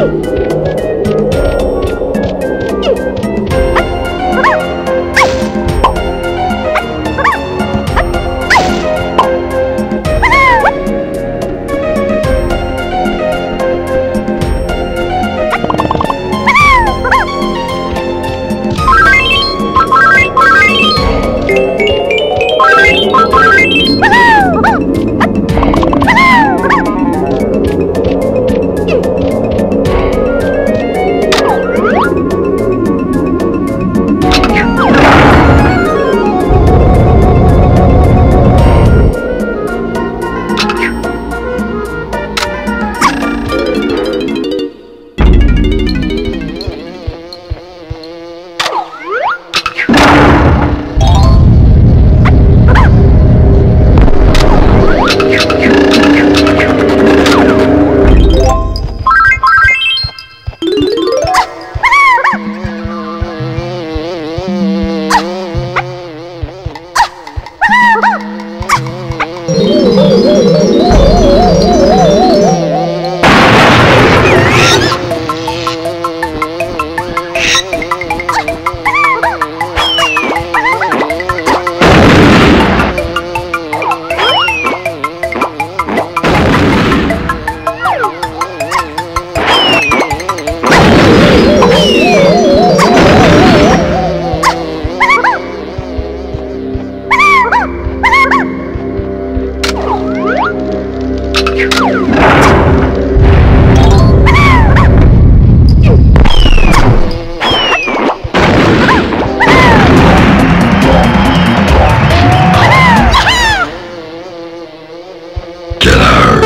Woo! Get out.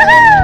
Woo-hoo!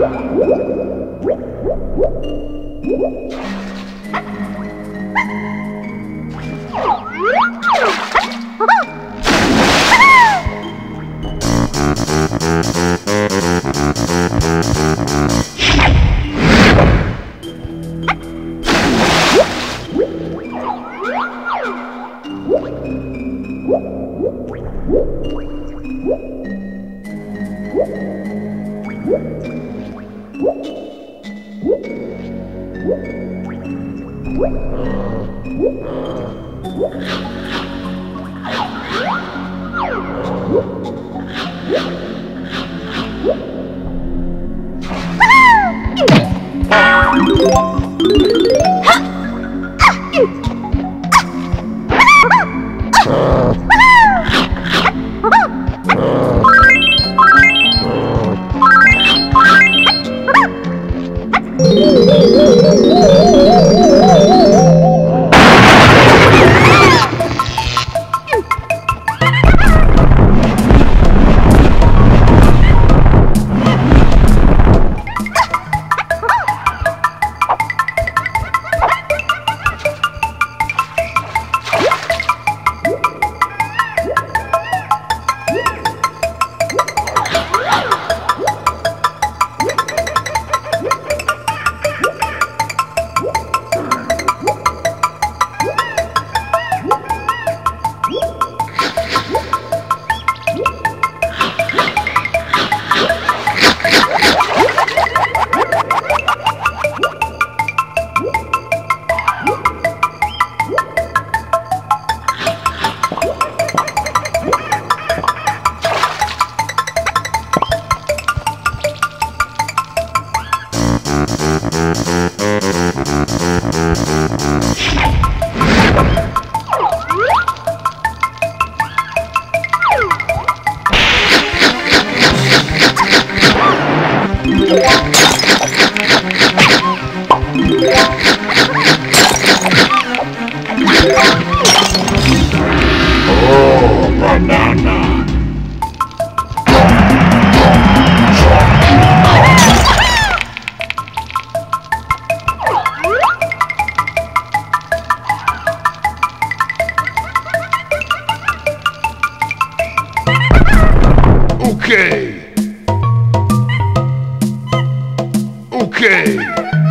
you